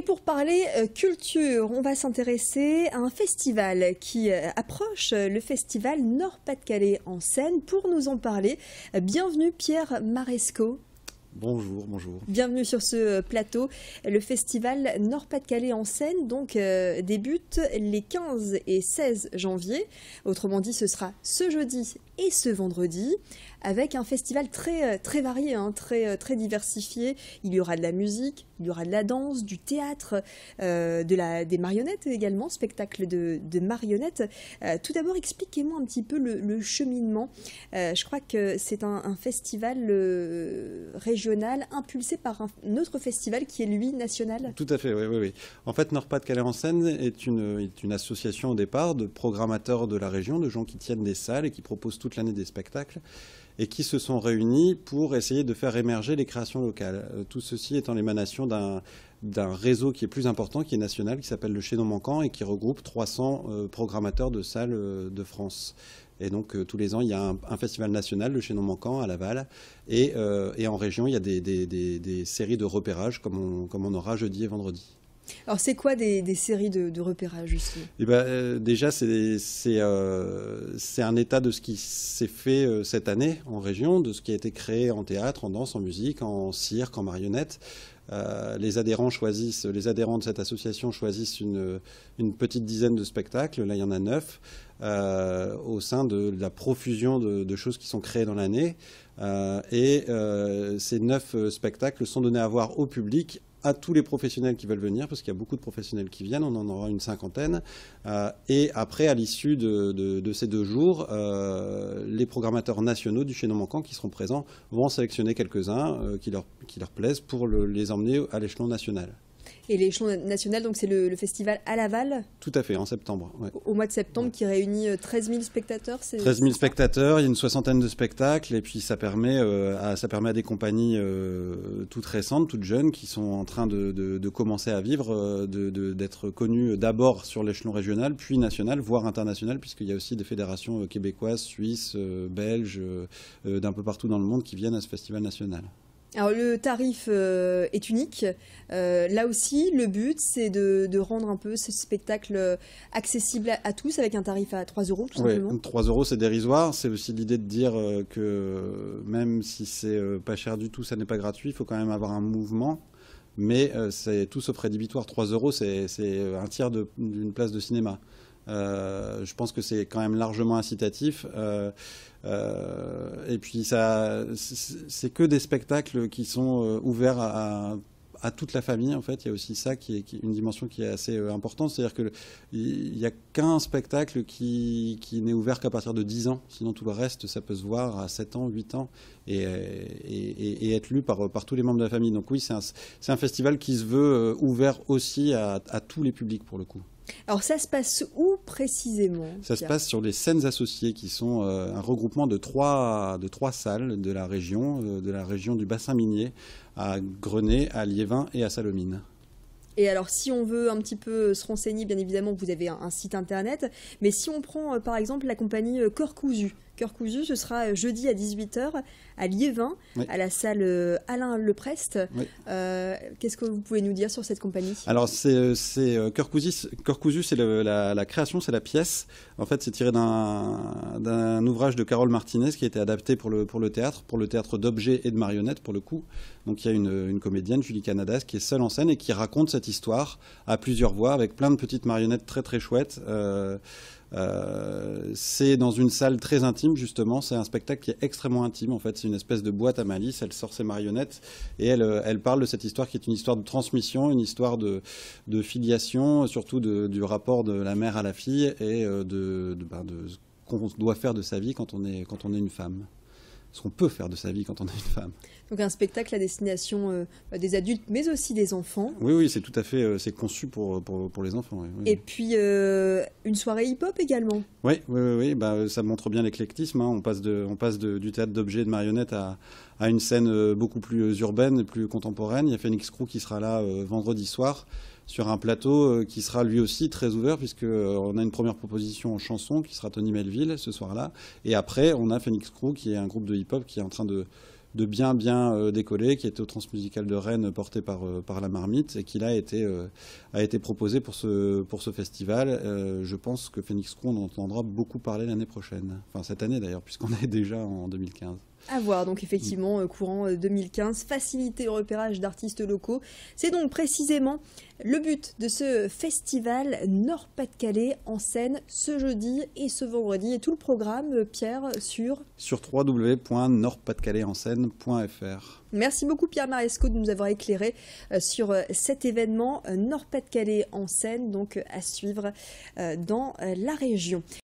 Et pour parler euh, culture, on va s'intéresser à un festival qui euh, approche, euh, le festival Nord-Pas-de-Calais en Seine. Pour nous en parler, bienvenue Pierre Maresco. Bonjour, bonjour. Bienvenue sur ce plateau. Le festival Nord-Pas-de-Calais en Seine donc débute les 15 et 16 janvier. Autrement dit, ce sera ce jeudi et ce vendredi avec un festival très, euh, très varié, hein, très, euh, très diversifié. Il y aura de la musique, il y aura de la danse, du théâtre, euh, de la, des marionnettes également, spectacle de, marionnettes. tout d'abord, expliquez-moi un petit peu le, cheminement. je crois que c'est un, festival régional impulsé par un autre festival qui est lui national. Tout à fait, oui. oui, oui. En fait, Nord-Pas-de-Calais en une, est une association au départ de programmateurs de la région, de gens qui tiennent des salles et qui proposent toute l'année des spectacles et qui se sont réunis pour essayer de faire émerger les créations locales. Euh, tout ceci étant l'émanation d'un réseau qui est plus important, qui est national, qui s'appelle le Chaînon Manquant et qui regroupe 300 euh, programmateurs de salles euh, de France. Et donc tous les ans, il y a un, festival national, le Chaînon Manquant, à Laval. Et, en région, il y a des, séries de repérage, comme on, comme on aura jeudi et vendredi. Alors, c'est quoi des, séries de, repérage, justement? Eh ben, euh, Déjà, euh, c'est un état de ce qui s'est fait euh, cette année en région, de ce qui a été créé en théâtre, en danse, en musique, en cirque, en marionnette. Les adhérents choisissent, les adhérents de cette association choisissent une, petite dizaine de spectacles, là il y en a neuf, au sein de, la profusion de, choses qui sont créées dans l'année. et ces neuf spectacles sont donnés à voir au public à tous les professionnels qui veulent venir, parce qu'il y a beaucoup de professionnels qui viennent, on en aura une cinquantaine. Euh, et après, à l'issue de, ces deux jours, euh, les programmateurs nationaux du chaînon manquant qui seront présents vont sélectionner quelques-uns euh, qui, leur, qui leur plaisent pour les emmener à l'échelon national. Et l'échelon national, donc c'est le, festival à Laval Tout à fait, en septembre. Au mois de septembre, qui réunit 13 euh, 000 spectateurs 13 000 spectateurs, il y a une soixantaine de spectacles, et puis ça permet, euh, à, ça permet à des compagnies euh, toutes récentes, toutes jeunes, qui sont en train de, commencer à vivre, d'être connues d'abord sur l'échelon régional, puis national, voire international, puisqu'il y a aussi des fédérations québécoises, suisses, belges, d'un peu partout dans le monde qui viennent à ce festival national. Alors le tarif euh, est unique. Euh, là aussi, le but, c'est de, rendre un peu ce spectacle euh, accessible à, tous avec un tarif à 3 euros, tout simplement. 3 euros, c'est dérisoire. C'est aussi l'idée de dire que même si c'est pas cher du tout, ça n'est pas gratuit. Il faut quand même avoir un mouvement. Mais c'est tout sauf rédhibitoire. 3 euros, c'est un tiers d'une place de cinéma. Euh, je pense que c'est quand même largement incitatif. Euh, euh, et puis ça, c'est que des spectacles qui sont ouverts à, toute la famille. En fait, il y a aussi ça qui est, une dimension qui est assez importante, c'est-à-dire que il n'y a qu'un spectacle qui, n'est ouvert qu'à partir de 10 ans. Sinon, tout le reste, ça peut se voir à 7 ans, 8 ans et, être lu par, tous les membres de la famille. Donc oui, c'est un, festival qui se veut ouvert aussi à tous les publics pour le coup. Alors ça se passe où précisément Ça se passe sur les scènes associées qui sont euh, un regroupement de trois, de trois salles de la région, euh, de la région du bassin minier, à Grenay, à Liévin et à Salomine. Et alors, si on veut un petit peu se renseigner, bien évidemment, vous avez un, site internet. Mais si on prend, euh, par exemple, la compagnie Cœur Cousu, Cœur Cousu, ce sera jeudi à 18h à Liévin, à la salle euh, Alain Leprest. Euh, Qu'est-ce que vous pouvez nous dire sur cette compagnie? Alors, c'est euh, Cœur Cousu, c'est la, création, c'est la pièce. En fait, c'est tiré d'un ouvrage de Carole Martinez qui a été adapté pour le, pour le théâtre, pour le théâtre d'objets et de marionnettes, pour le coup. Donc, il y a une, une comédienne, Julie Canadas, qui est seule en scène et qui raconte cette histoire à plusieurs voix, avec plein de petites marionnettes très très chouettes. Euh, euh, c'est dans une salle très intime justement. C'est un spectacle qui est extrêmement intime. En fait, c'est une espèce de boîte à malice. Elle sort ses marionnettes et elle, euh, parle de cette histoire qui est une histoire de transmission, une histoire de, filiation, surtout du rapport de la mère à la fille et euh, ben, de ce qu'on doit faire de sa vie quand on est une femme ce qu'on peut faire de sa vie quand on est une femme. Donc un spectacle à destination euh, des adultes, mais aussi des enfants. Oui, oui, c'est tout à fait, euh, c'est conçu pour, pour, les enfants. Et puis euh, une soirée hip-hop également. Oui, oui, oui, Bah, ça montre bien l'éclectisme. Hein. On passe, de, on passe du théâtre d'objets et de marionnettes à, à, une scène beaucoup plus urbaine, plus contemporaine. Il y a Phoenix Crew qui sera là vendredi soir sur un plateau qui sera lui aussi très ouvert puisqu'on a une première proposition en chanson qui sera Tony Melville ce soir-là et après on a Phoenix Crew qui est un groupe de hip-hop qui est en train de bien bien décoller, qui était au Transmusical de Rennes porté par, par la Marmite et qui là a été, a été proposé pour ce, pour ce festival. je pense que Phoenix Crew, on entendra beaucoup parler l'année prochaine. Enfin cette année d'ailleurs, puisqu'on est déjà en 2015. À voir, donc effectivement, courant 2015, faciliter le repérage d'artistes locaux. C'est donc précisément le but de ce festival Nord-Pas-de-Calais en scène ce jeudi et ce vendredi. Et tout le programme, Pierre, sur Sur www.nordpasdecalais-en-scène.fr. Merci beaucoup Pierre Maresco de nous avoir éclairé euh, sur euh, cet événement Nord-Pas-de-Calais en scène, donc à suivre euh, dans la région.